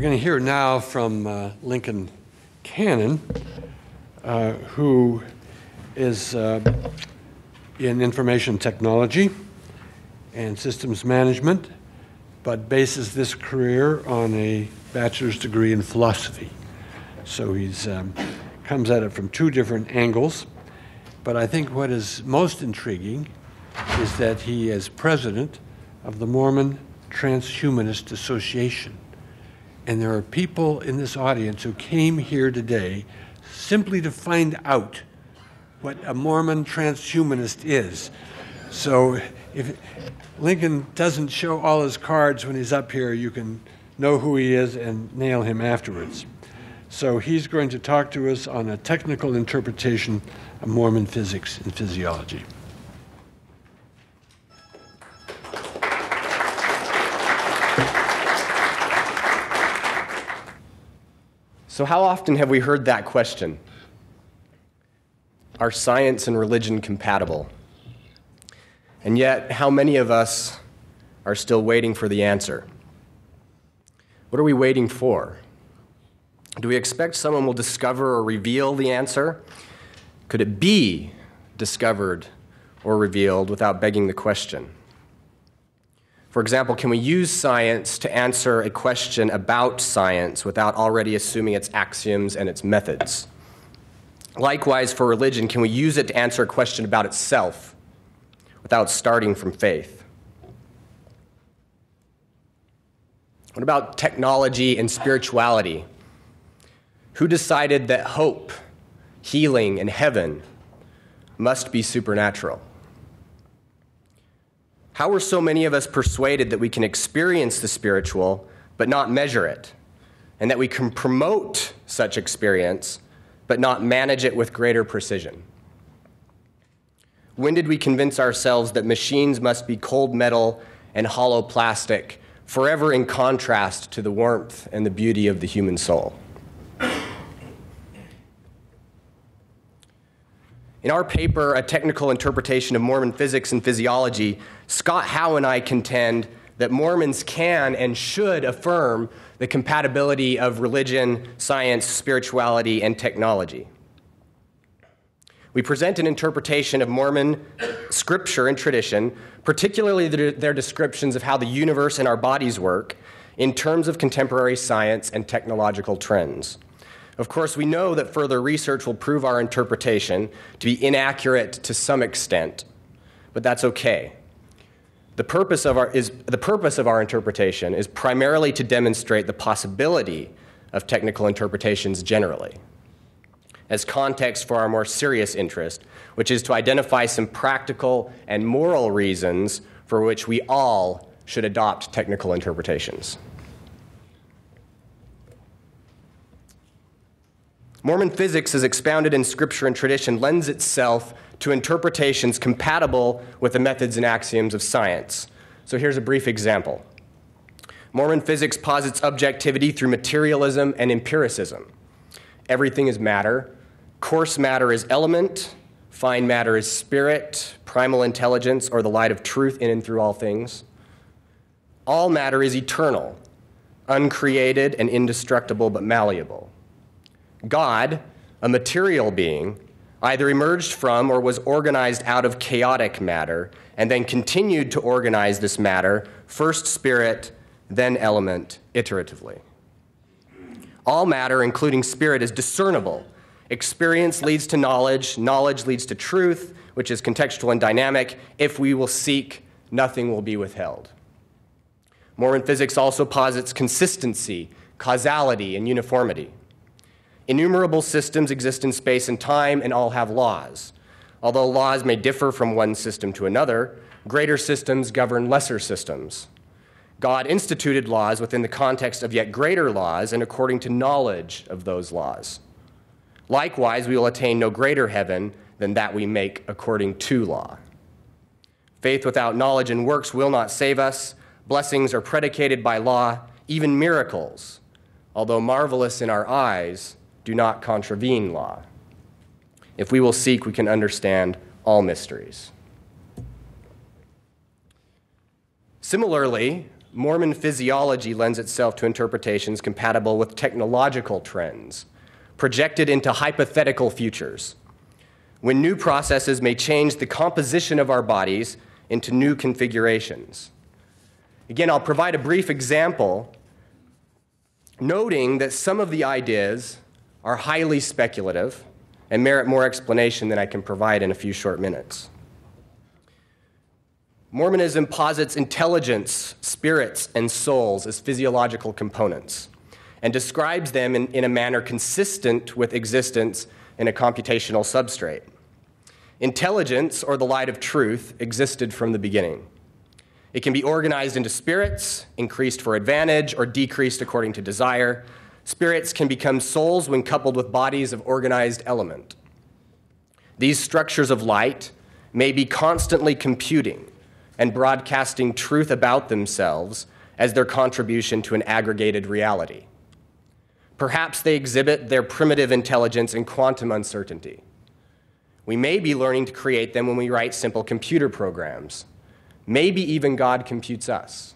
We're going to hear now from uh, Lincoln Cannon, uh, who is uh, in information technology and systems management, but bases this career on a bachelor's degree in philosophy. So he's um, comes at it from two different angles. But I think what is most intriguing is that he is president of the Mormon Transhumanist Association. And there are people in this audience who came here today simply to find out what a Mormon transhumanist is. So if Lincoln doesn't show all his cards when he's up here, you can know who he is and nail him afterwards. So he's going to talk to us on a technical interpretation of Mormon physics and physiology. So, how often have we heard that question? Are science and religion compatible? And yet, how many of us are still waiting for the answer? What are we waiting for? Do we expect someone will discover or reveal the answer? Could it be discovered or revealed without begging the question? For example, can we use science to answer a question about science without already assuming its axioms and its methods? Likewise, for religion, can we use it to answer a question about itself without starting from faith? What about technology and spirituality? Who decided that hope, healing, and heaven must be supernatural? How are so many of us persuaded that we can experience the spiritual but not measure it, and that we can promote such experience but not manage it with greater precision? When did we convince ourselves that machines must be cold metal and hollow plastic, forever in contrast to the warmth and the beauty of the human soul? In our paper, A Technical Interpretation of Mormon Physics and Physiology, Scott Howe and I contend that Mormons can and should affirm the compatibility of religion, science, spirituality, and technology. We present an interpretation of Mormon scripture and tradition, particularly their descriptions of how the universe and our bodies work, in terms of contemporary science and technological trends. Of course, we know that further research will prove our interpretation to be inaccurate to some extent, but that's okay. The purpose of our, is, the purpose of our interpretation is primarily to demonstrate the possibility of technical interpretations generally, as context for our more serious interest, which is to identify some practical and moral reasons for which we all should adopt technical interpretations. Mormon physics, as expounded in scripture and tradition, lends itself to interpretations compatible with the methods and axioms of science. So here's a brief example Mormon physics posits objectivity through materialism and empiricism. Everything is matter, coarse matter is element, fine matter is spirit, primal intelligence, or the light of truth in and through all things. All matter is eternal, uncreated, and indestructible but malleable. God, a material being, either emerged from or was organized out of chaotic matter and then continued to organize this matter, first spirit, then element, iteratively. All matter, including spirit, is discernible. Experience leads to knowledge, knowledge leads to truth, which is contextual and dynamic. If we will seek, nothing will be withheld. Mormon physics also posits consistency, causality, and uniformity. Innumerable systems exist in space and time and all have laws. Although laws may differ from one system to another, greater systems govern lesser systems. God instituted laws within the context of yet greater laws and according to knowledge of those laws. Likewise, we will attain no greater heaven than that we make according to law. Faith without knowledge and works will not save us. Blessings are predicated by law, even miracles, although marvelous in our eyes, do not contravene law. If we will seek, we can understand all mysteries. Similarly, Mormon physiology lends itself to interpretations compatible with technological trends, projected into hypothetical futures, when new processes may change the composition of our bodies into new configurations. Again, I'll provide a brief example, noting that some of the ideas are highly speculative and merit more explanation than I can provide in a few short minutes. Mormonism posits intelligence, spirits, and souls as physiological components and describes them in, in, a manner consistent with existence in a computational substrate. Intelligence, or the light of truth, existed from the beginning. It can be organized into spirits, increased for advantage, or decreased according to desire. Spirits can become souls when coupled with bodies of organized element. These structures of light may be constantly computing and broadcasting truth about themselves as their contribution to an aggregated reality. Perhaps they exhibit their primitive intelligence in quantum uncertainty. We may be learning to create them when we write simple computer programs. Maybe even God computes us.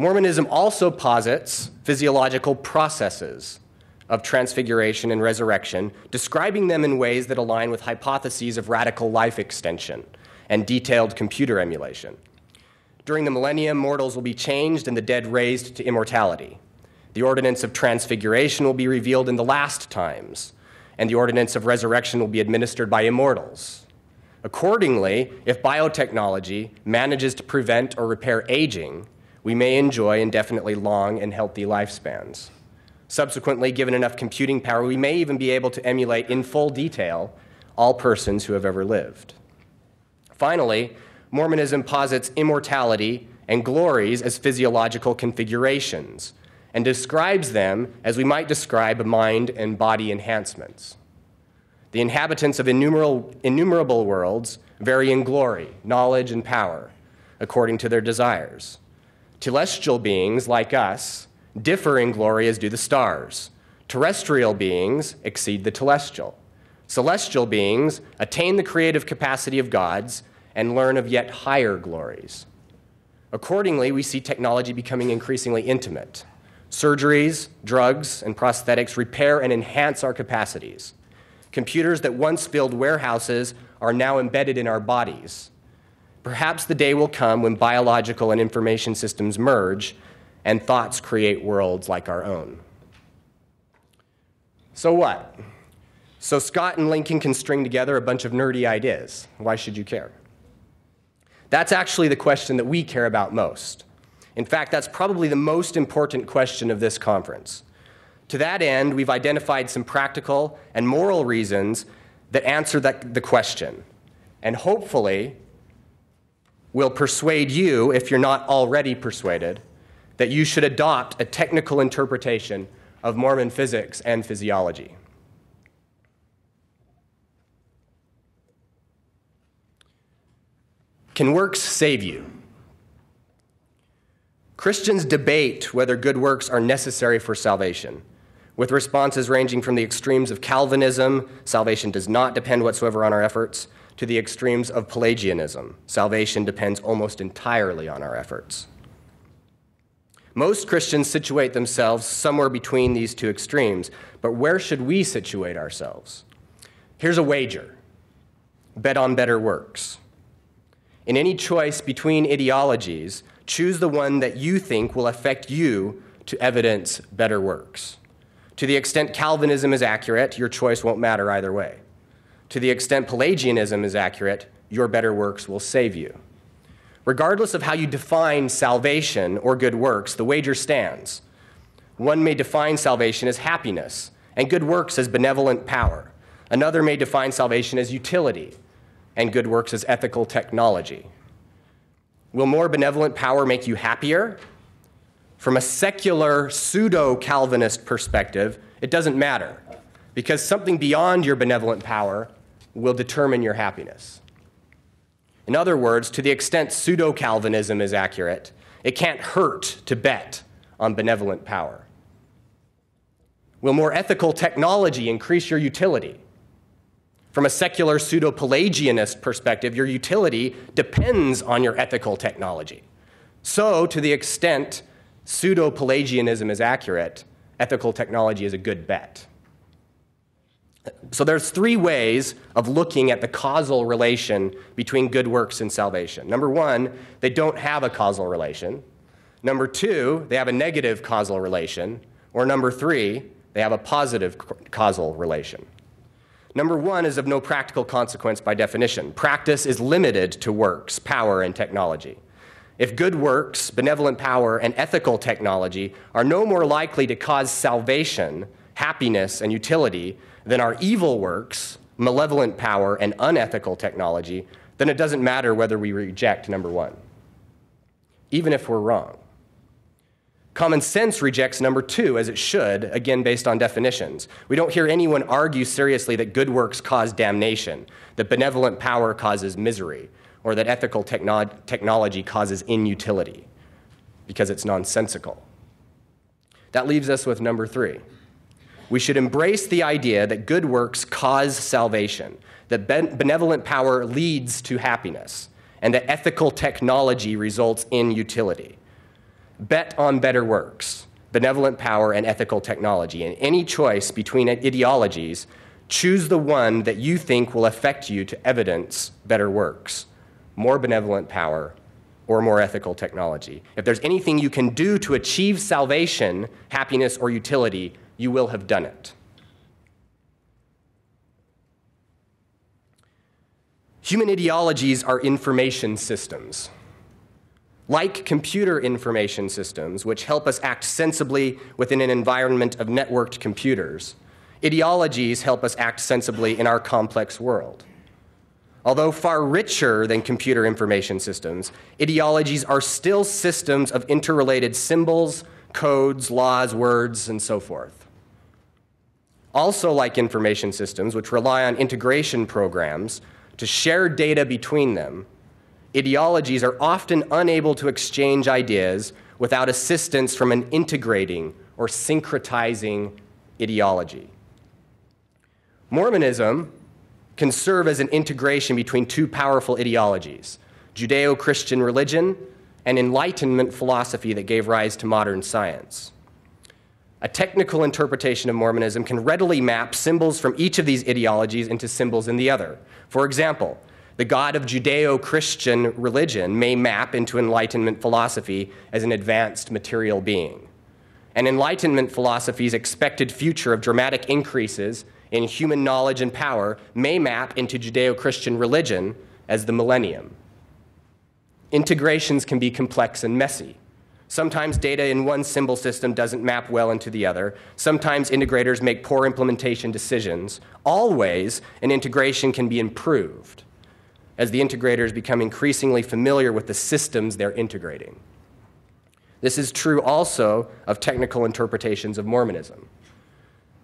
Mormonism also posits physiological processes of transfiguration and resurrection, describing them in ways that align with hypotheses of radical life extension and detailed computer emulation. During the millennium, mortals will be changed and the dead raised to immortality. The ordinance of transfiguration will be revealed in the last times, and the ordinance of resurrection will be administered by immortals. Accordingly, if biotechnology manages to prevent or repair aging, we may enjoy indefinitely long and healthy lifespans. Subsequently, given enough computing power, we may even be able to emulate in full detail all persons who have ever lived. Finally, Mormonism posits immortality and glories as physiological configurations and describes them as we might describe mind and body enhancements. The inhabitants of innumerable, innumerable worlds vary in glory, knowledge, and power according to their desires. Celestial beings, like us, differ in glory as do the stars. Terrestrial beings exceed the telestial. Celestial beings attain the creative capacity of gods and learn of yet higher glories. Accordingly, we see technology becoming increasingly intimate. Surgeries, drugs, and prosthetics repair and enhance our capacities. Computers that once filled warehouses are now embedded in our bodies. Perhaps the day will come when biological and information systems merge and thoughts create worlds like our own. So, what? So, Scott and Lincoln can string together a bunch of nerdy ideas. Why should you care? That's actually the question that we care about most. In fact, that's probably the most important question of this conference. To that end, we've identified some practical and moral reasons that answer that, the question, and hopefully will persuade you, if you're not already persuaded, that you should adopt a technical interpretation of Mormon physics and physiology. Can works save you? Christians debate whether good works are necessary for salvation, with responses ranging from the extremes of Calvinism, salvation does not depend whatsoever on our efforts, to the extremes of Pelagianism, salvation depends almost entirely on our efforts. Most Christians situate themselves somewhere between these two extremes, but where should we situate ourselves? Here's a wager bet on better works. In any choice between ideologies, choose the one that you think will affect you to evidence better works. To the extent Calvinism is accurate, your choice won't matter either way. To the extent Pelagianism is accurate, your better works will save you. Regardless of how you define salvation or good works, the wager stands. One may define salvation as happiness and good works as benevolent power. Another may define salvation as utility and good works as ethical technology. Will more benevolent power make you happier? From a secular pseudo Calvinist perspective, it doesn't matter because something beyond your benevolent power will determine your happiness. In other words, to the extent pseudo Calvinism is accurate, it can't hurt to bet on benevolent power. Will more ethical technology increase your utility? From a secular pseudo Pelagianist perspective, your utility depends on your ethical technology. So, to the extent pseudo Pelagianism is accurate, ethical technology is a good bet. So there's three ways of looking at the causal relation between good works and salvation. Number 1, they don't have a causal relation. Number 2, they have a negative causal relation, or number 3, they have a positive causal relation. Number 1 is of no practical consequence by definition. Practice is limited to works, power, and technology. If good works, benevolent power, and ethical technology are no more likely to cause salvation, happiness, and utility than our evil works, malevolent power, and unethical technology, then it doesn't matter whether we reject number one, even if we're wrong. Common sense rejects number two, as it should, again based on definitions. We don't hear anyone argue seriously that good works cause damnation, that benevolent power causes misery, or that ethical techno- technology causes inutility, because it's nonsensical. That leaves us with number three we should embrace the idea that good works cause salvation, that benevolent power leads to happiness, and that ethical technology results in utility. Bet on better works, benevolent power, and ethical technology. In any choice between ideologies, choose the one that you think will affect you to evidence better works, more benevolent power, or more ethical technology. If there's anything you can do to achieve salvation, happiness, or utility, you will have done it. Human ideologies are information systems. Like computer information systems, which help us act sensibly within an environment of networked computers, ideologies help us act sensibly in our complex world. Although far richer than computer information systems, ideologies are still systems of interrelated symbols, codes, laws, words, and so forth. Also, like information systems, which rely on integration programs to share data between them, ideologies are often unable to exchange ideas without assistance from an integrating or syncretizing ideology. Mormonism can serve as an integration between two powerful ideologies Judeo Christian religion and Enlightenment philosophy that gave rise to modern science. A technical interpretation of Mormonism can readily map symbols from each of these ideologies into symbols in the other. For example, the God of Judeo Christian religion may map into Enlightenment philosophy as an advanced material being. And Enlightenment philosophy's expected future of dramatic increases in human knowledge and power may map into Judeo Christian religion as the millennium. Integrations can be complex and messy. Sometimes data in one symbol system doesn't map well into the other. Sometimes integrators make poor implementation decisions. Always, an integration can be improved as the integrators become increasingly familiar with the systems they're integrating. This is true also of technical interpretations of Mormonism,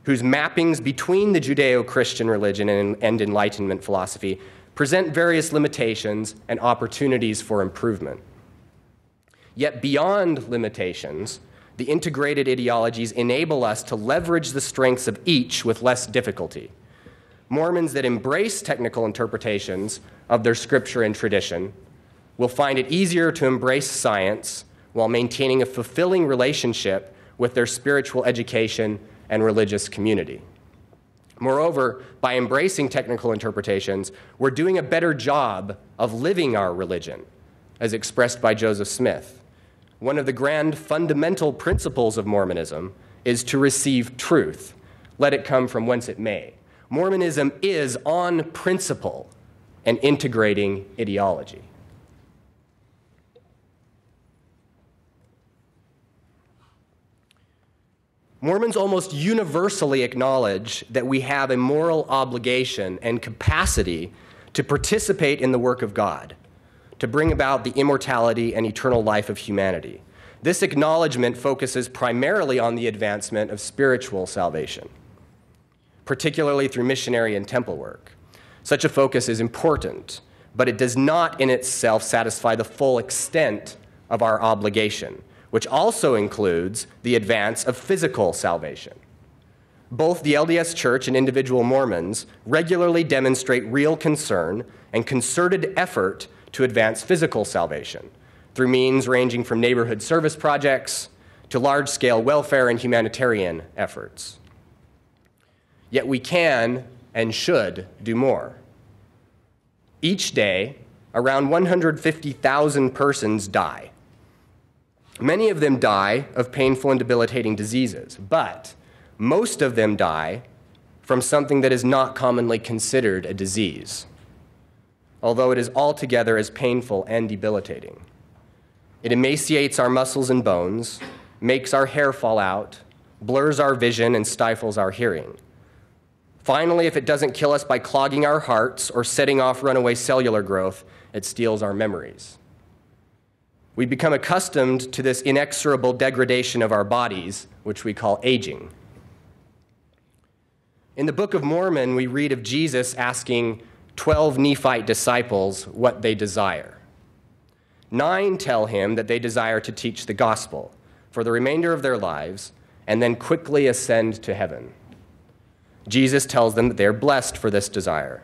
whose mappings between the Judeo Christian religion and, and Enlightenment philosophy present various limitations and opportunities for improvement. Yet, beyond limitations, the integrated ideologies enable us to leverage the strengths of each with less difficulty. Mormons that embrace technical interpretations of their scripture and tradition will find it easier to embrace science while maintaining a fulfilling relationship with their spiritual education and religious community. Moreover, by embracing technical interpretations, we're doing a better job of living our religion, as expressed by Joseph Smith. One of the grand fundamental principles of Mormonism is to receive truth, let it come from whence it may. Mormonism is, on principle, an integrating ideology. Mormons almost universally acknowledge that we have a moral obligation and capacity to participate in the work of God to bring about the immortality and eternal life of humanity. This acknowledgement focuses primarily on the advancement of spiritual salvation, particularly through missionary and temple work. Such a focus is important, but it does not in itself satisfy the full extent of our obligation, which also includes the advance of physical salvation. Both the LDS Church and individual Mormons regularly demonstrate real concern and concerted effort to advance physical salvation. through means ranging from neighborhood service projects to large scale welfare and humanitarian efforts. Yet we can and should do more. Each day, around 150,000 persons die. Many of them die of painful and debilitating diseases, but most of them die from something that is not commonly considered a disease, although it is altogether as painful and debilitating. It emaciates our muscles and bones, makes our hair fall out, blurs our vision, and stifles our hearing. Finally, if it doesn't kill us by clogging our hearts or setting off runaway cellular growth, it steals our memories. We become accustomed to this inexorable degradation of our bodies, which we call aging. In the Book of Mormon, we read of Jesus asking 12 Nephite disciples what they desire. Nine tell him that they desire to teach the gospel for the remainder of their lives and then quickly ascend to heaven. Jesus tells them that they are blessed for this desire.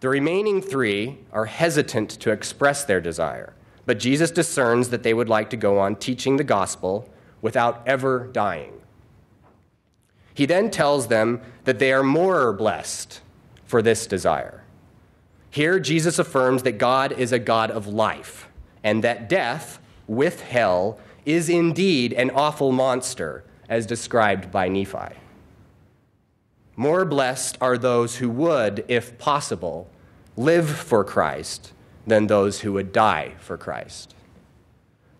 The remaining three are hesitant to express their desire, but Jesus discerns that they would like to go on teaching the gospel without ever dying. He then tells them that they are more blessed for this desire. Here, Jesus affirms that God is a God of life, and that death, with hell, is indeed an awful monster, as described by Nephi. More blessed are those who would, if possible, live for Christ than those who would die for Christ.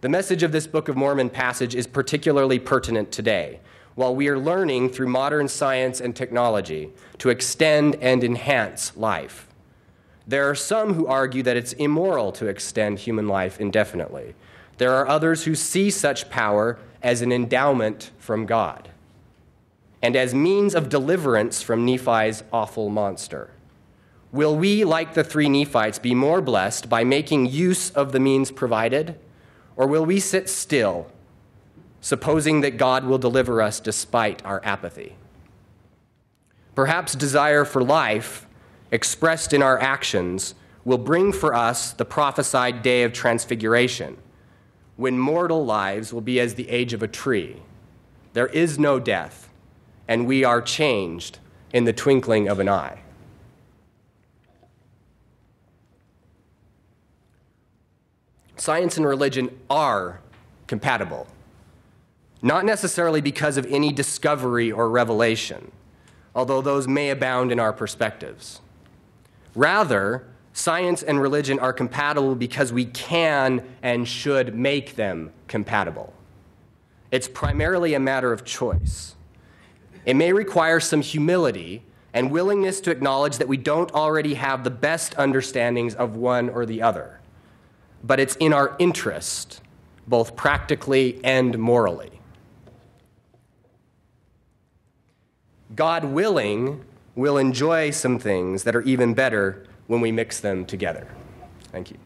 The message of this Book of Mormon passage is particularly pertinent today, while we are learning through modern science and technology to extend and enhance life. There are some who argue that it's immoral to extend human life indefinitely. There are others who see such power as an endowment from God and as means of deliverance from Nephi's awful monster. Will we, like the three Nephites, be more blessed by making use of the means provided? Or will we sit still, supposing that God will deliver us despite our apathy? Perhaps desire for life, expressed in our actions, will bring for us the prophesied day of transfiguration, when mortal lives will be as the age of a tree. There is no death and we are changed in the twinkling of an eye. Science and religion are compatible, not necessarily because of any discovery or revelation, although those may abound in our perspectives. Rather, science and religion are compatible because we can and should make them compatible. It's primarily a matter of choice. It may require some humility and willingness to acknowledge that we don't already have the best understandings of one or the other. But it's in our interest, both practically and morally. God willing, we'll enjoy some things that are even better when we mix them together. Thank you.